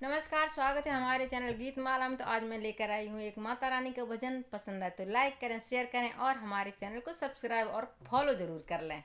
नमस्कार, स्वागत है हमारे चैनल गीत माला में। तो आज मैं लेकर आई हूँ एक माता रानी का भजन। पसंद है तो लाइक करें शेयर करें और हमारे चैनल को सब्सक्राइब और फॉलो ज़रूर कर लें।